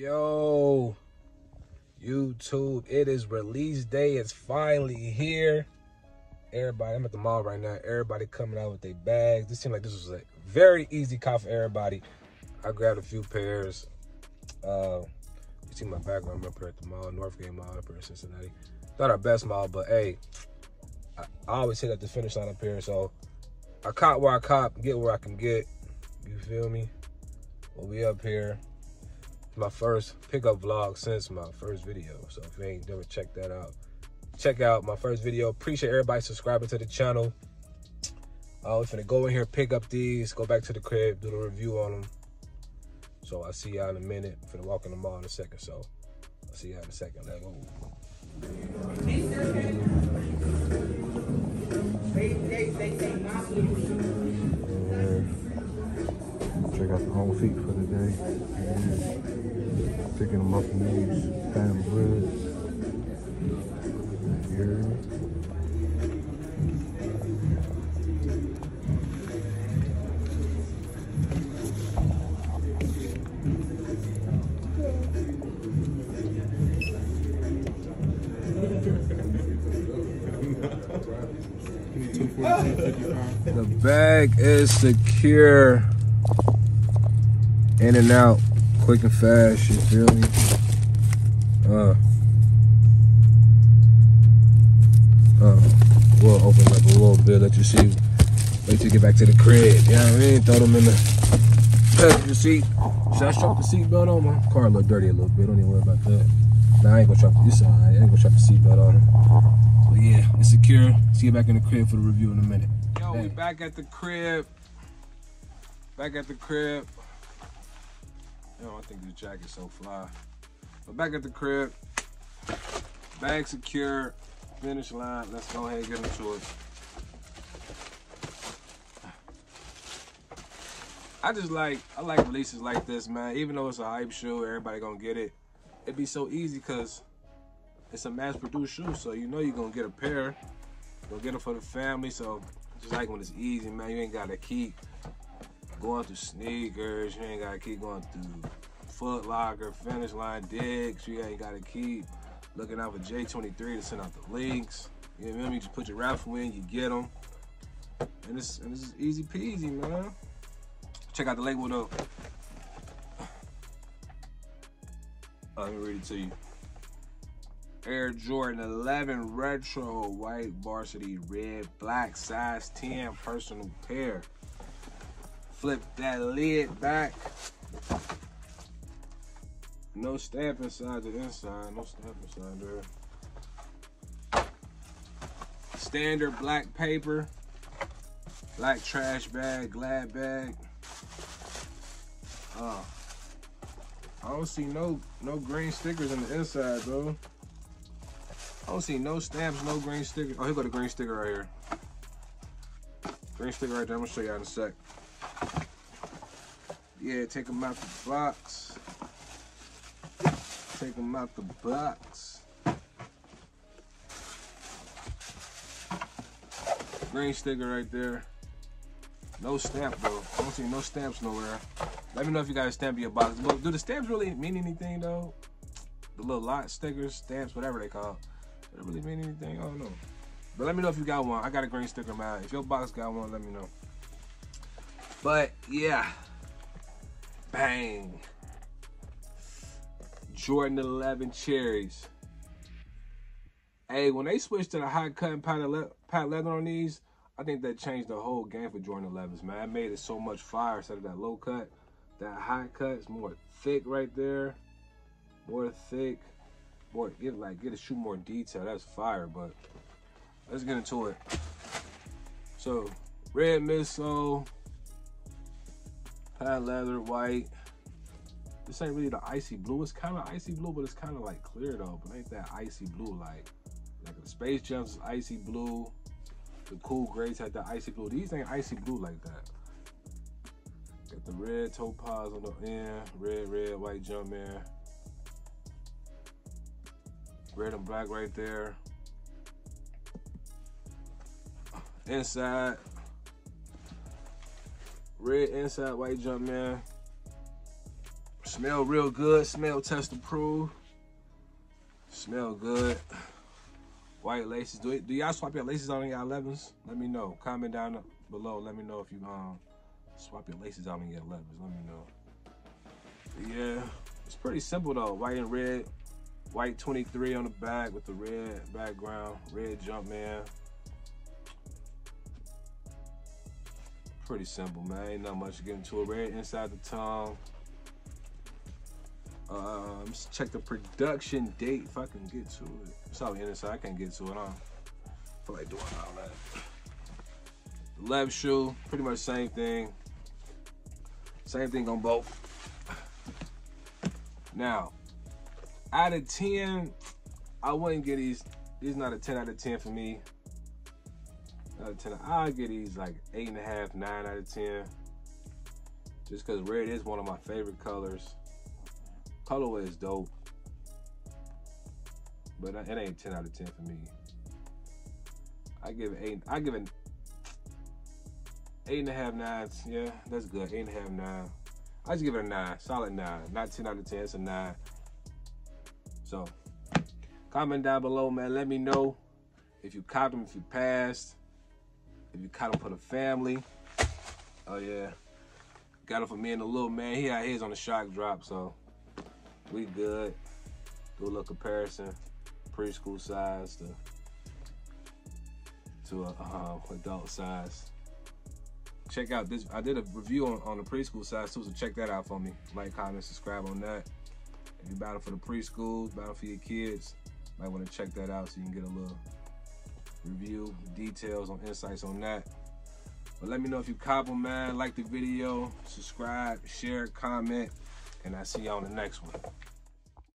Yo, YouTube, it is release day. It's finally here. Everybody, I'm at the mall right now. Everybody coming out with their bags. This seemed like this was a very easy cop for everybody. I grabbed a few pairs. Uh, you see my background I'm up here at the mall, Northgate Mall up here in Cincinnati. Not our best mall, but hey, I, I always hit at the finish line up here. So I cop where I cop, get where I can get. You feel me? Well, we up here. My first pickup vlog since my first video. So if you ain't never checked that out, check out my first video. Appreciate everybody subscribing to the channel. Uh, we're finna go in here, pick up these, go back to the crib, do the review on them. So I'll see y'all in a minute. I'm finna walk in the mall in a second. So I'll see y'all in a second. Let's go. Check out the home feet for the day. Picking them up these. Here. The bag is secure. In and out, quick and fast, you feel me? Uh. Uh, we'll open up a little bit, let you see. Wait till you get back to the crib, you know what I mean? Throw them in the passenger seat. Should I strap the seatbelt on? My car a little dirty a little bit, don't even worry about that. Nah, I ain't gonna strap the, this I ain't gonna strap the seatbelt on it. But yeah, it's secure. See you back in the crib for the review in a minute. Yo, we back at the crib. Back at the crib. Yo, I think this jacket's so fly. But back at the crib. Bag secure. Finish line. Let's go ahead and get into it. I just like I like releases like this, man. Even though it's a hype shoe, everybody gonna get it. It'd be so easy because it's a mass-produced shoe, so you know you're gonna get a pair. Gonna get them for the family, so just like when it's easy, man. You ain't gotta keep going through sneakers. You ain't gotta keep going through Foot Locker, Finish Line, Dick's. You ain't gotta keep looking out for J23 to send out the links. You know what I mean? You just put your raffle in, you get them, and it's and it's easy peasy, man. Check out the label though. Oh, let me read it to you. Air Jordan 11 Retro White Varsity Red Black Size 10 Personal Pair. Flip that lid back. No stamp inside the inside. No stamp inside there. Standard black paper. Black trash bag, glad bag. Uh, I don't see no no green stickers in the inside, bro. I don't see no stamps, no green sticker. Oh, here go the green sticker right here. Green sticker right there. I'm gonna show you in a sec. Yeah, take them out the box. Take them out the box. Green sticker right there. No stamp though. I don't see no stamps nowhere. Let me know if you got a stamp your box. But do the stamps really mean anything though? The little lot stickers, stamps, whatever they call. Does it really mean anything? I don't know. But let me know if you got one. I got a green sticker man. If your box got one, let me know. But yeah. Bang. Jordan 11 cherries. Hey, when they switched to the high cut and pat, le pat leather on these, I think that changed the whole game for Jordan 11s, man. It made it so much fire instead of that low cut. That high cut is more thick right there. More thick. More, get like, get a shoe more detail. That's fire, but let's get into it. So, red midsole, pat leather, white. This ain't really the icy blue. It's kind of icy blue, but it's kind of like clear though. But ain't that icy blue like like the Space Jams icy blue. The cool grays had the icy blue. These ain't icy blue like that. Got the red topaz on the end, red, red, white jump in. Red and black right there. Inside. Red inside, white jump man. Smell real good. Smell test approved. Smell good. White laces. Do, it. do y'all swap your laces on your 11s? Let me know. Comment down below. Let me know if you um swap your laces out on your 11s. Let me know. Yeah, it's pretty simple though. White and red. White 23 on the back with the red background. Red Jumpman. Pretty simple, man. Ain't not much to get into it. Red inside the tongue. Um, let's check the production date if I can get to it. It's all inside. I can't get to it. I feel like doing all that. The left shoe, pretty much same thing. Same thing on both. Now, out of 10, I wouldn't get these. These not a 10 out of 10 for me. Out of 10, I'll get these like 8.5, 9 out of 10. Just because red is one of my favorite colors colorway is dope, but it ain't 10 out of 10 for me. I give it eight. I give it eight and a half nines. Yeah, that's good. Eight and a half nine. I just give it a nine, solid nine. Not 10 out of 10. It's a nine. So, comment down below, man. Let me know if you caught them, if you passed, if you caught them for the family. Oh yeah, got them for me and the little man. He out here's on the shock drop, so we good. Do a little comparison, preschool size to to a um, adult size. Check out this. I did a review on, on the preschool size too, so check that out for me. Like, comment, subscribe on that. If you're battle for the preschool, battle for your kids, might want to check that out so you can get a little review, details on insights on that. But let me know if you cop them, man. Like the video, subscribe, share, comment and I see you on the next one.